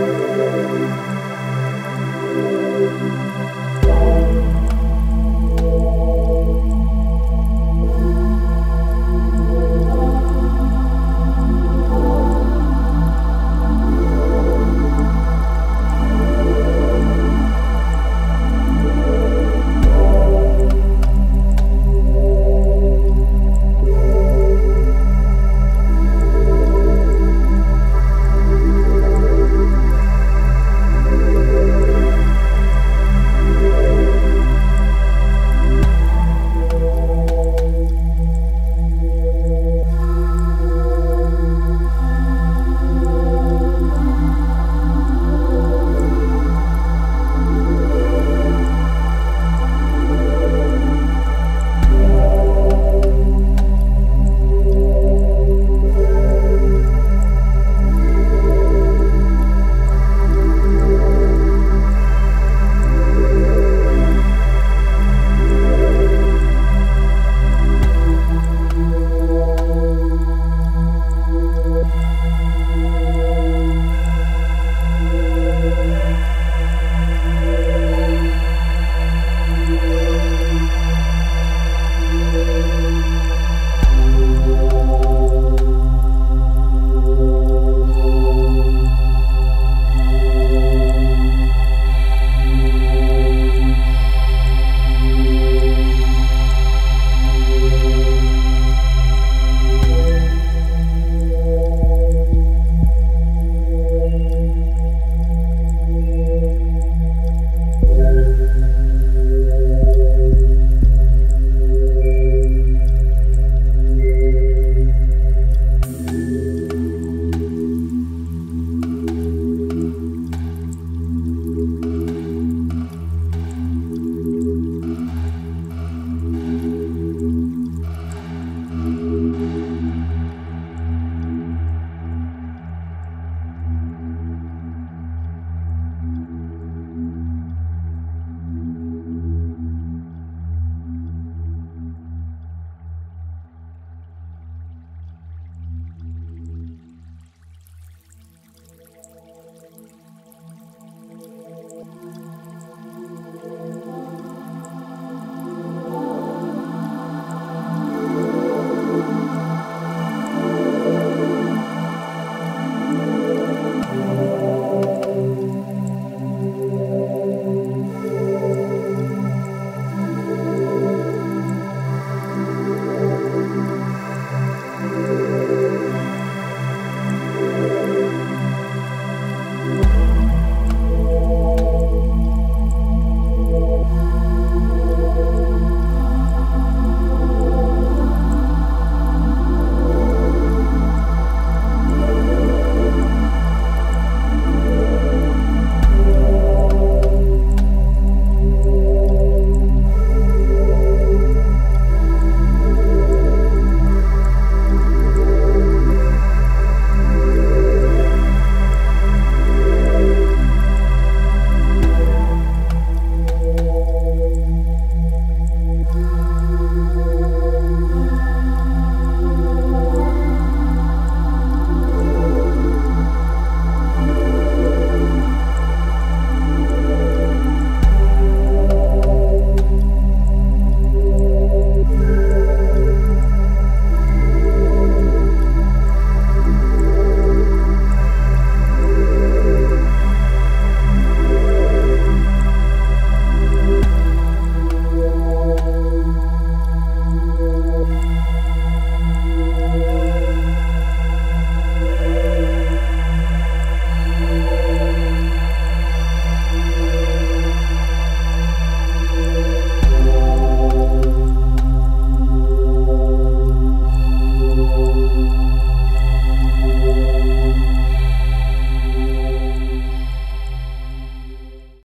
Música